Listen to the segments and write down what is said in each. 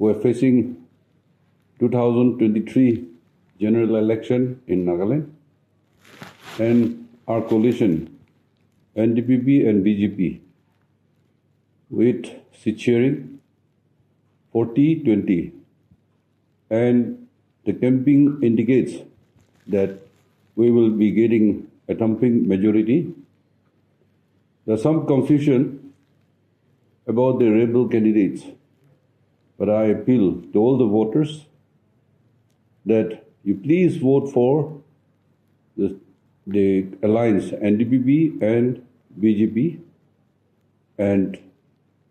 we're facing 2023 general election in Nagaland, and our coalition, NDPP and BJP, with seat sharing 40-20, and the camping indicates that we will be getting a thumping majority. There's some confusion about the rebel candidates, but I appeal to all the voters that you please vote for the, the alliance NDPP and BJP, and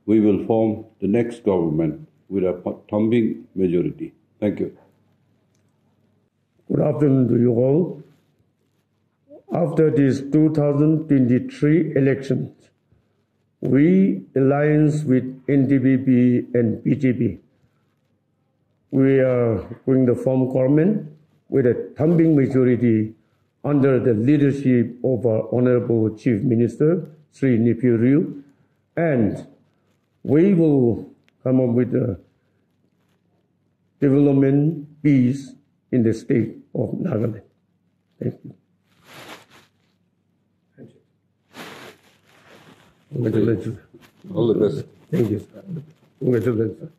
we will form the next government with a thumping majority. Thank you. Good afternoon to you all. After this 2023 elections, we alliance with NDPP and BJP. We are going to form government with a thumping majority under the leadership of our Honorable Chief Minister, Sri Neiphiu Rio, and we will come up with a development peace in the state of Nagaland. Thank you. Congratulations. All the best. Thank you. Congratulations.